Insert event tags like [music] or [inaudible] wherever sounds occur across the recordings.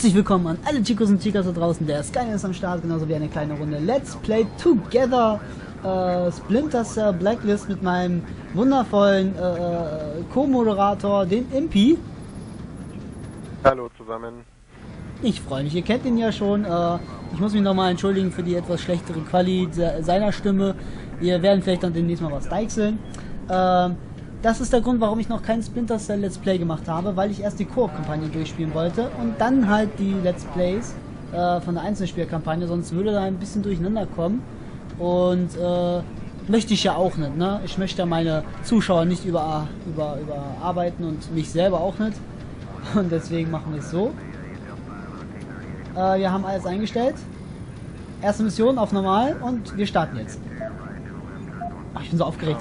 Herzlich willkommen an alle Chicos und Chicas da draußen. Der Skynet ist am Start, genauso wie eine kleine Runde Let's Play Together äh, Splinter Cell Blacklist mit meinem wundervollen äh, Co-Moderator, den Impi. Hallo zusammen. Ich freue mich, ihr kennt ihn ja schon. Äh, ich muss mich nochmal entschuldigen für die etwas schlechtere Qualität seiner Stimme. Wir werden vielleicht dann demnächst mal was deichseln. Ähm, das ist der Grund, warum ich noch kein Splinter Cell Let's Play gemacht habe, weil ich erst die Koop-Kampagne durchspielen wollte und dann halt die Let's Plays äh, von der Einzelspielkampagne, sonst würde da ein bisschen durcheinander kommen. Und äh, möchte ich ja auch nicht, ne? Ich möchte ja meine Zuschauer nicht über, über, überarbeiten und mich selber auch nicht. Und deswegen machen wir es so. Äh, wir haben alles eingestellt. Erste Mission auf normal und wir starten jetzt. Ach, ich bin so aufgeregt.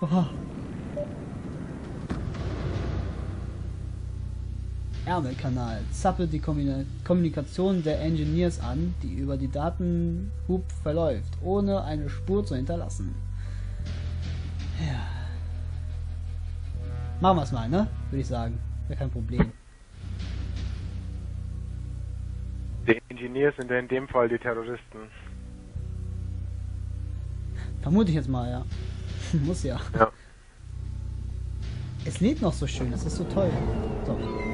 Oh. Ärmelkanal zappelt die Kommunikation der Engineers an, die über die Datenhub verläuft, ohne eine Spur zu hinterlassen. Ja. Machen wir es mal, ne? Würde ich sagen. Wäre kein Problem. Die Engineers sind ja in dem Fall die Terroristen. Vermute ich jetzt mal, ja. [laughs] Muss ja. Ja. Es lädt noch so schön, das ist so toll. So.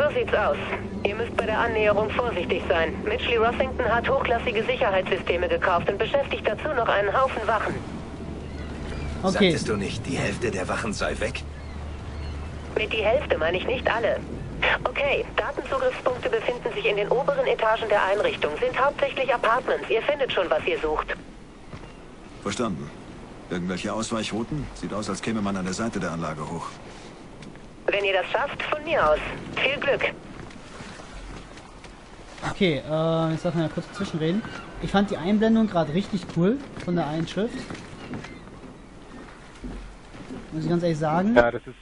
So sieht's aus. Ihr müsst bei der Annäherung vorsichtig sein. Mitchley Rossington hat hochklassige Sicherheitssysteme gekauft und beschäftigt dazu noch einen Haufen Wachen. Okay. Sagtest du nicht, die Hälfte der Wachen sei weg? Mit die Hälfte meine ich nicht alle. Okay, Datenzugriffspunkte befinden sich in den oberen Etagen der Einrichtung, sind hauptsächlich Apartments. Ihr findet schon, was ihr sucht. Verstanden. Irgendwelche Ausweichrouten? Sieht aus, als käme man an der Seite der Anlage hoch. Wenn ihr das schafft, von mir aus. Viel Glück. Okay, äh, ich darf mal kurz zwischenreden. Ich fand die Einblendung gerade richtig cool von der Einschrift. Muss ich ganz ehrlich sagen. Ja, das ist.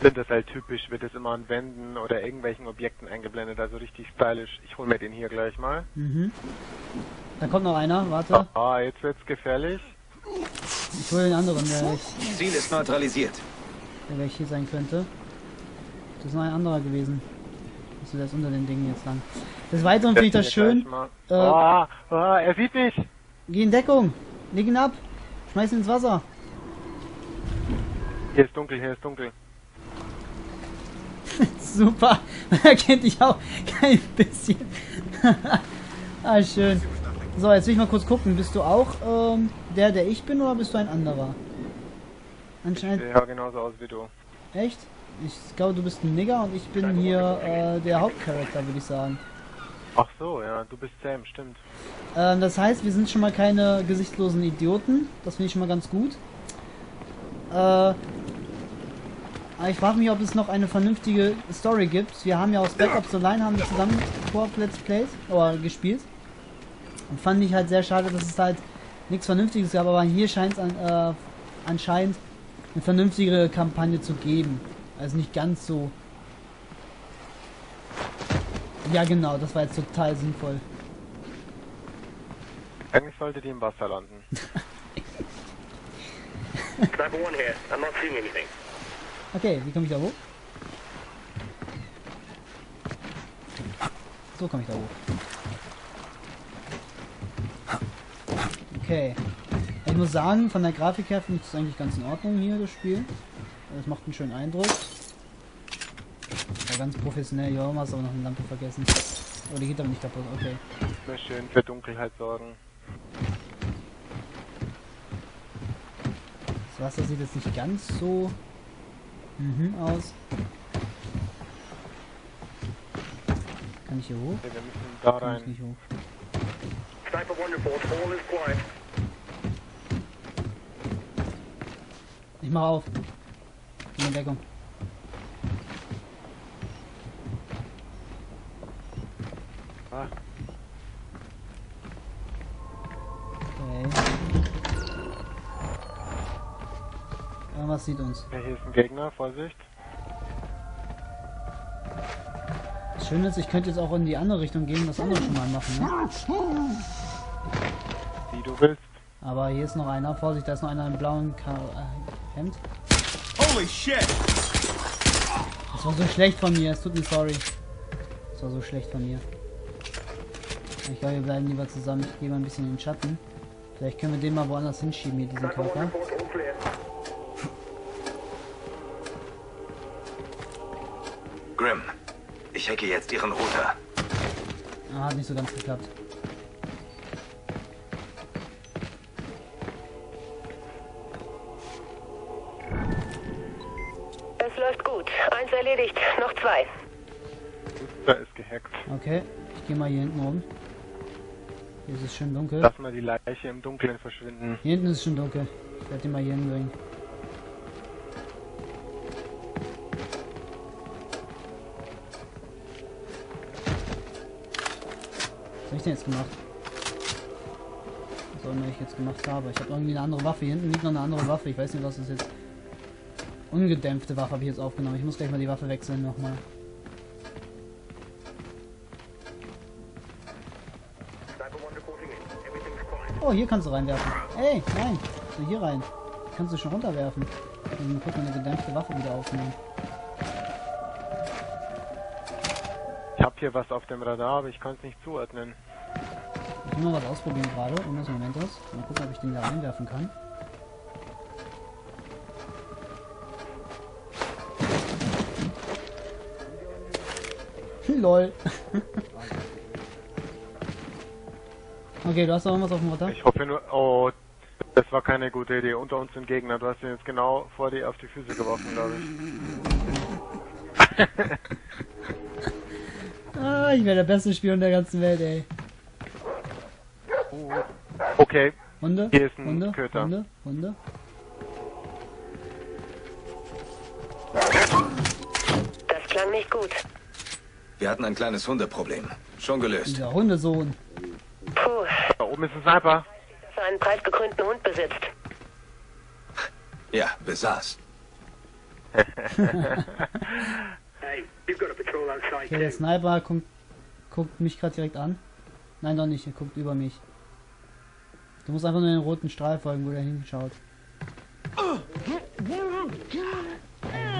Sind das halt typisch, wird es immer an Wänden oder irgendwelchen Objekten eingeblendet, also richtig stylisch. Ich hole mir den hier gleich mal. Mhm. Da kommt noch einer, warte. Ah, jetzt wird's gefährlich. Ich hole den anderen, der ich, Ziel ist neutralisiert. Der gleich hier sein könnte. Das ist noch ein anderer gewesen. Also der ist unter den Dingen jetzt lang. Des Weiteren finde ich das schön. Äh, oh, oh, er sieht mich. Geh in Deckung. Leg ihn ab. Schmeiß ihn ins Wasser. Hier ist dunkel, hier ist dunkel. [laughs] Super. [laughs] Er kennt dich auch [laughs] kein bisschen. ah, schön. So, jetzt will ich mal kurz gucken. Bist du auch ähm, der, der ich bin, oder bist du ein anderer? Anscheinend. Ja, genauso aus wie du. Echt? Ich glaube, du bist ein Nigger und ich bin hier äh, der Hauptcharakter, würde ich sagen. Ach so, ja, du bist Sam, stimmt. Ähm, das heißt, wir sind schon mal keine gesichtslosen Idioten. Das finde ich schon mal ganz gut. Äh, ich frage mich, ob es noch eine vernünftige Story gibt. Wir haben ja aus Backups Online haben wir zusammen Koop Let's Plays oder gespielt. Und fand ich halt sehr schade, dass es halt nichts Vernünftiges gab, aber hier scheint es an, äh, anscheinend eine vernünftige Kampagne zu geben. Also nicht ganz so. Ja genau, das war jetzt total sinnvoll. Eigentlich sollte die im Wasser landen. [laughs] Okay, wie komme ich da hoch? So komme ich da hoch. Okay. Ich muss sagen, von der Grafik her finde ich das eigentlich ganz in Ordnung hier, das Spiel. Das macht einen schönen Eindruck. Ja, ganz professionell. Ja, hast aber noch eine Lampe vergessen. Oh, die geht aber nicht kaputt. Okay. Sehr schön für Dunkelheit sorgen. Das Wasser sieht jetzt nicht ganz so mhm, aus. Kann ich hier hoch? Okay, wir müssen da rein. Kann ich nicht hoch. Sniper One report, all is quiet. mache auf. In der Deckung. Ah. Okay. Irgendwas sieht uns. Ja, hier ist ein Gegner, Vorsicht. Das Schöne ist, ich könnte jetzt auch in die andere Richtung gehen und das andere schon mal machen. Ne? Wie du willst. Aber hier ist noch einer. Vorsicht, da ist noch einer im blauen Ka äh, Hemd. Holy shit! Das war so schlecht von mir. Es tut mir sorry. Das war so schlecht von mir. Ich glaube, wir bleiben lieber zusammen. Ich gehe mal ein bisschen in den Schatten. Vielleicht können wir den mal woanders hinschieben, hier diesen Sniper 1 Körper. Grim, ich hacke jetzt Ihren Router. Ah, hat nicht so ganz geklappt. Erledigt, noch zwei. Da ist gehackt. Okay, ich gehe mal hier hinten rum. Hier ist es schön dunkel. Lass mal die Leiche im Dunkeln verschwinden. Hier hinten ist es schon dunkel. Ich werde den mal hier hinbringen. Was habe ich denn jetzt gemacht? Was auch immer ich jetzt gemacht habe. Ich habe irgendwie eine andere Waffe. Hier hinten liegt noch eine andere Waffe. Ich weiß nicht, was das jetzt... Ungedämpfte Waffe habe ich jetzt aufgenommen. Ich muss gleich mal die Waffe wechseln nochmal. Sniper 1 reporting in. Everything's quiet. Oh, hier kannst du reinwerfen. Ey, nein. So, hier rein. Kannst du schon runterwerfen. Dann kurz eine gedämpfte Waffe wieder aufnehmen. Ich habe hier was auf dem Radar, aber ich kann es nicht zuordnen. Ich will mal was ausprobieren gerade. Irgendwas Moment ist. Mal gucken, ob ich den da reinwerfen kann. Lol. okay, du hast noch irgendwas auf dem Radar? Ich hoffe nur... Oh, das war keine gute Idee. Unter uns sind Gegner. Du hast ihn jetzt genau vor dir auf die Füße geworfen, glaube ich. [laughs] Ah, ich wäre der beste Spion der ganzen Welt, ey. Okay, Hunde? Hier ist ein Hunde? Köter. Hunde? Hunde? Das klang nicht gut. Wir hatten ein kleines Hundeproblem. Schon gelöst. Dieser Hundesohn. Puh, da oben ist ein Sniper. dass er einen preisgekrönten Hund besitzt. Ja, besaß. [laughs] Hey, you've got a patrol outside Okay, der. Sniper guckt, guckt mich gerade direkt an. Nein, doch nicht, er guckt über mich. Du musst einfach nur den roten Strahl folgen, wo der hinschaut. Du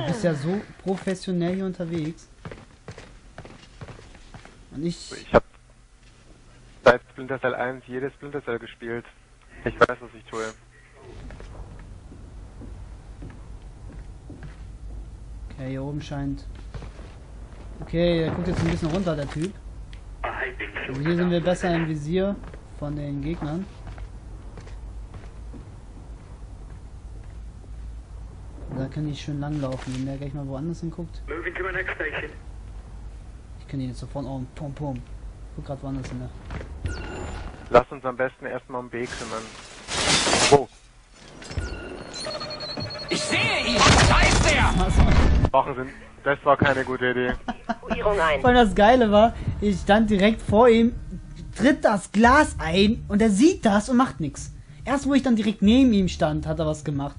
bist ja so professionell hier unterwegs. Und ich. Ich habe seit Splinter Cell 1 jedes Splinter Cell gespielt. Ich weiß, was ich tue. Okay, hier oben scheint. Okay, er guckt jetzt ein bisschen runter, der Typ. Also hier sind wir besser im Visier von den Gegnern. Da kann ich schön langlaufen, wenn der gleich mal woanders hinguckt. Moving to the next station. Ich kann ihn jetzt sofort auch pum pum. Guck grad woanders hin. ne? Lass uns am besten erstmal um B kümmern. Wo? Wachen sind. Das war keine gute Idee. Allem das Geile war, ich stand direkt vor ihm, tritt das Glas ein und er sieht das und macht nichts. Erst wo ich dann direkt neben ihm stand, hat er was gemacht.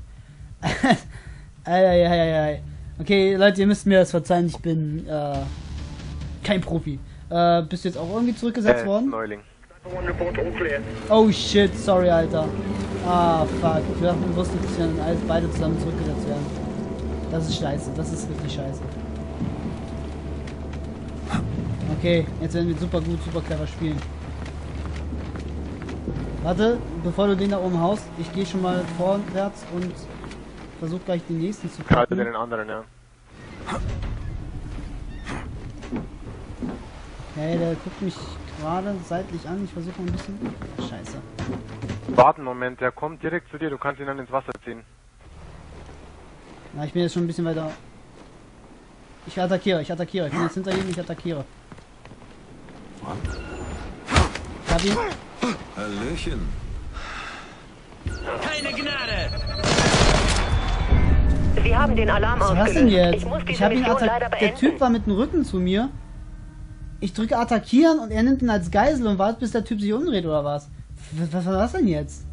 [laughs] Eieieiei. Okay, Leute, ihr müsst mir das verzeihen, ich bin äh, kein Profi. Äh, bist du jetzt auch irgendwie zurückgesetzt Äh, worden? Neuling. Sniper 1 report, all clear. Oh shit, sorry, Alter. Ah, fuck. Ich dachte- wusste, dass wir alles beide zusammen zurückgesetzt werden. Das ist scheiße, das ist richtig scheiße. Okay, jetzt werden wir super gut, super clever spielen. Warte, bevor du den da oben haust, ich gehe schon mal vorwärts und versuche gleich den nächsten zu Gerade packen. den anderen, ja. Hey, der guckt mich gerade seitlich an. Ich versuche ein bisschen. Scheiße. Warte einen Moment, der kommt direkt zu dir, du kannst ihn dann ins Wasser ziehen. Na, ich bin jetzt schon ein bisschen weiter. Ich attackiere, ich attackiere. Ich bin jetzt hinter ihm, ich attackiere. Ich hab ihn. Hallöchen. Sie haben den Alarm Was war das ausgelöst. denn jetzt? Ich muss Ich habe ihn attackiert. Der. Typ war mit dem Rücken zu mir. Ich drücke attackieren und er nimmt ihn als Geisel und wartet, bis der Typ sich umdreht oder was? Was, was war das denn jetzt?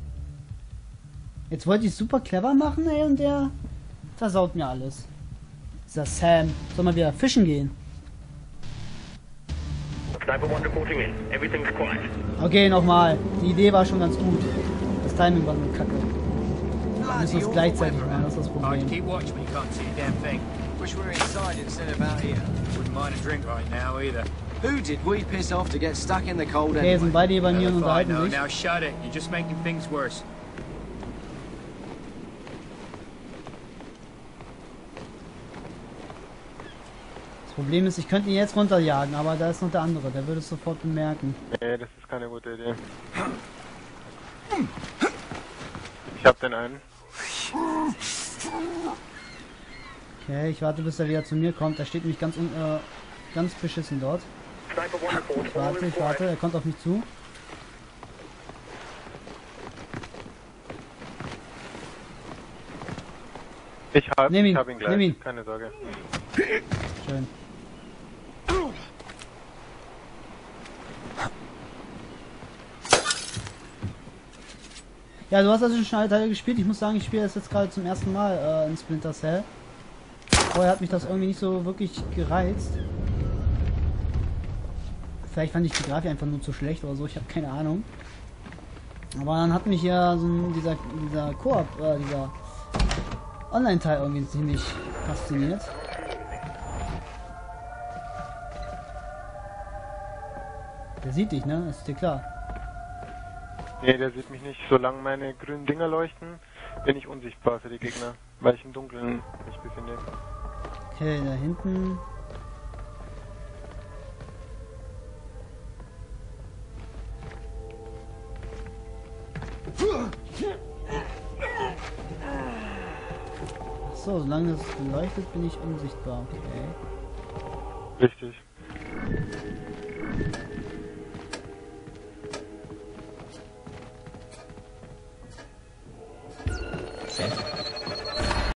Jetzt wollte ich es super clever machen, ey, und der versaut mir alles. Dieser Sam. Soll mal wieder fischen gehen? Sniper 1 reporting in. Everything's quiet. Okay, nochmal. Die Idee war schon ganz gut. Das Timing war nur kacke. Wir müssen es gleichzeitig machen, das ist das Problem. keep watch, but you can't see a damn thing. Wish we were inside instead of out here. Wouldn't mind a drink right now either. Who did we piss off to get stuck in the cold Okay, sind anyway? beide hier bei mir und unterhalten sich. now shut it. You're just making things worse. Das Problem ist, ich könnte ihn jetzt runterjagen, aber da ist noch der andere, der würde es sofort bemerken. Nee, das ist keine gute Idee. Ich hab den einen. Okay, ich warte, bis er wieder zu mir kommt. Er steht nämlich ganz, un äh, ganz beschissen dort. Sniper 1 report. Ich All warte, ich warte, er kommt auf mich zu. Ich hab, ihn, ich hab ihn gleich. nimm ihn. Keine Sorge. Schön. Ja, du hast also schon alle Teile gespielt. Ich muss sagen, ich spiele das jetzt gerade zum ersten Mal äh, in Splinter Cell. Vorher hat mich das irgendwie nicht so wirklich gereizt. Vielleicht fand ich die Grafik einfach nur zu schlecht oder so, ich habe keine Ahnung. Aber dann hat mich ja so ein, dieser, dieser Koop, äh, dieser Online-Teil irgendwie ziemlich fasziniert. Der sieht dich, ne? Ist dir klar. Nee, der sieht mich nicht. Solange meine grünen Dinger leuchten, bin ich unsichtbar für die Gegner, weil ich im Dunkeln mich befinde. Okay, da hinten. So, solange es leuchtet, bin ich unsichtbar. Okay. Richtig.